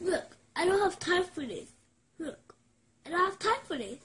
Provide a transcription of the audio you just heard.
Look, I don't have time for this. Look, I don't have time for this.